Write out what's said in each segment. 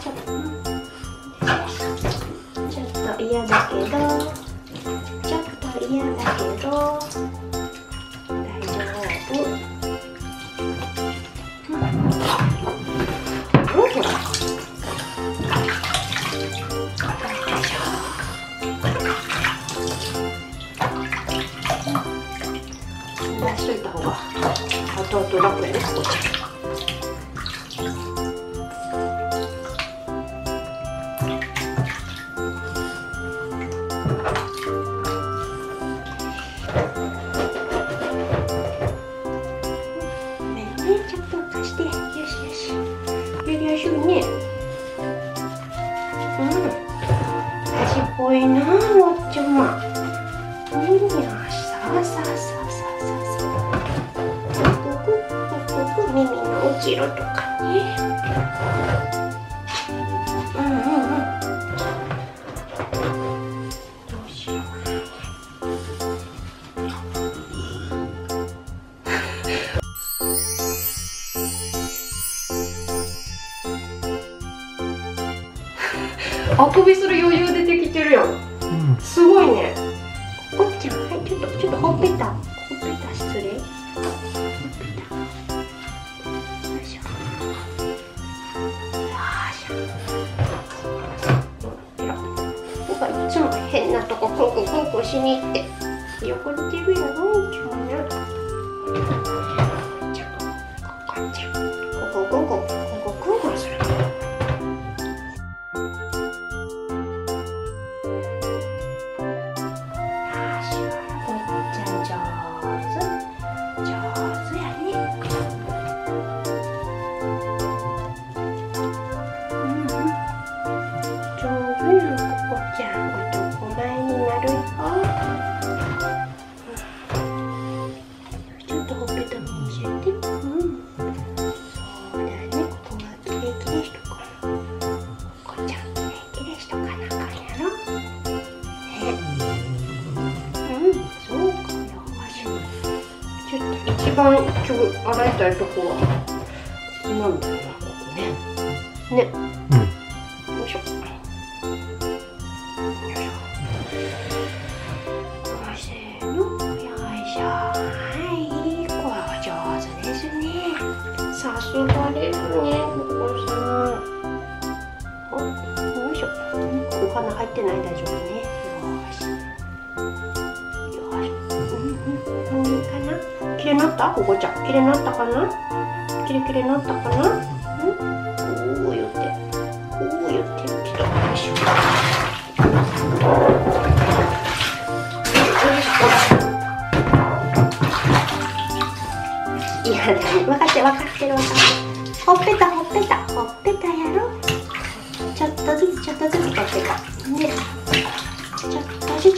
ちょっと嫌だけどちょっと嫌だけど大丈夫、うん、ほら出しといた方が後々楽やねここちゃん。いなおっちゃま。うんよしさあさあさあさあさあ。さあここここ耳の後ろとかね。あくびする余裕出てきてるやん、うん、すごいね。おっちゃんはいちょっとちょっとほっぺた。ほっぺた失礼。いしょ。よいしょ。いつも変なとこクンクンクンクンしに行って汚れてるやろ今日ね番今日洗いたいとこはなんだろうなここね。ね、うん、よいしょ。よいしょよいしょ。はいこは上手ですねさすがですねここさん。およいしょ。お花入ってない大丈夫ね。きれいになった？ここちゃん。きれいになったかな？きれいきれいになったかな？うん。こう言って。こう言って。きたよいしょいや分かって分かってる分かってる。ほっぺたほっぺたほっぺたやろ？ちょっとずつちょっとずつほっぺた。でちょっとずつ。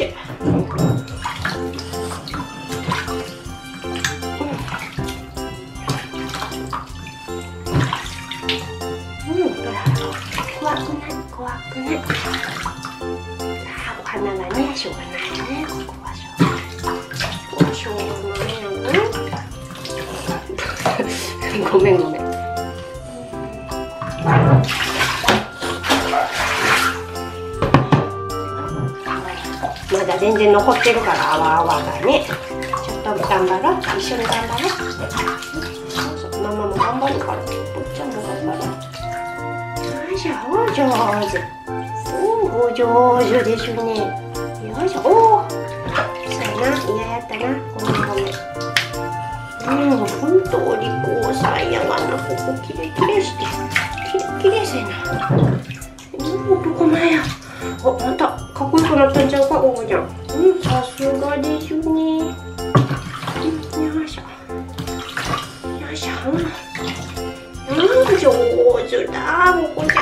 くねあお花がねしょうがないねここはしょうがないしょうがないよねごめんごめん。まだ全然残ってるからあわあわがね。ちょっと頑張ろう。一緒に頑張ろう。ママも頑張るから。しょお上手。おお上手でしょね。よいしょ。おおそうやな嫌やったなごめんごめんうん本当お利口さんやがなここキレキレしてキレキレせな。うんどこ前やおまたかっこよくなったんちゃうかおこちゃん。うんさすがでしょね。よいしょ。よいしょ。うん上手だ。もこちゃ。ん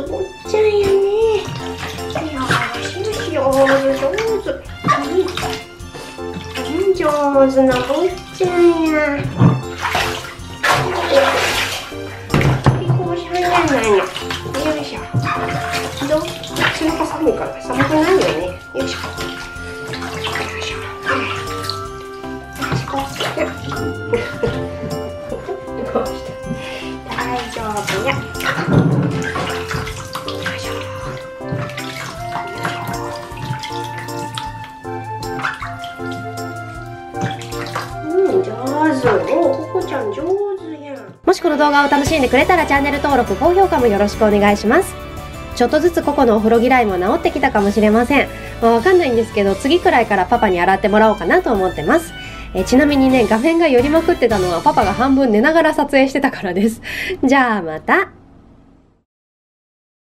上手こっちゃんやね。よしよし上手上手。うん。上手な坊ちゃんや。ちゃん上手やんもしこの動画を楽しんでくれたらチャンネル登録、高評価もよろしくお願いします。ちょっとずつココのお風呂嫌いも治ってきたかもしれません。まあ、わかんないんですけど、次くらいからパパに洗ってもらおうかなと思ってます。えちなみにね、画面が寄りまくってたのはパパが半分寝ながら撮影してたからです。じゃあまた。